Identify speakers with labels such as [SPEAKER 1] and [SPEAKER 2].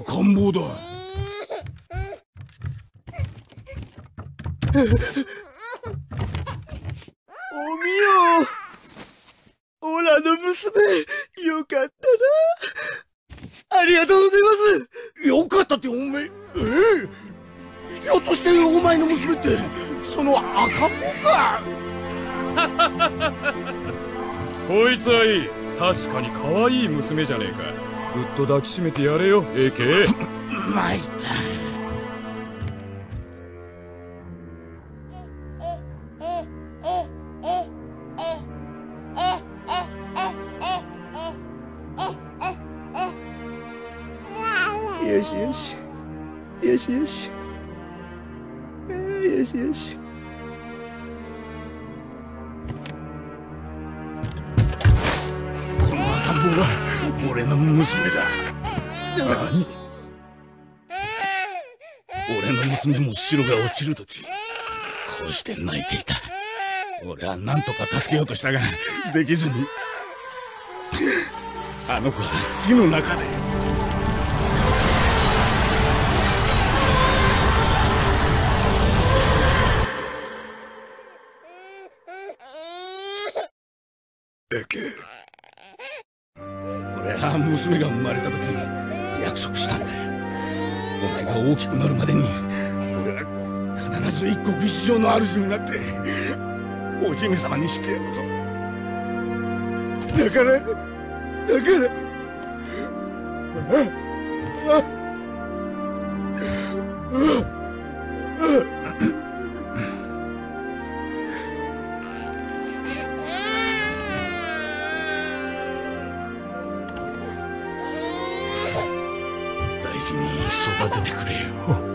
[SPEAKER 1] 赤ん坊だ。
[SPEAKER 2] おみよ。オラの娘。よかったな。ありがとうございます。
[SPEAKER 1] よかったっておめえ。えひょっとしてお前の娘ってその赤ん坊か？
[SPEAKER 3] こいつはいい。確かに可愛い娘じゃねえか。ぐっと抱きしめてやれよええけ
[SPEAKER 1] 参った
[SPEAKER 2] よしよし。よしよし。よしよし。
[SPEAKER 1] この赤ん坊は俺の娘だ何俺の娘も城が落ちるときこうして泣いていた俺は何とか助けようとしたができずにあの子は火の中でえけ俺は娘が生まれた時約束したんだお前が大きくなるまでに俺は必ず一国一城の主になってお姫様にしてやるぞ。だからだからあああに育ててくれよ。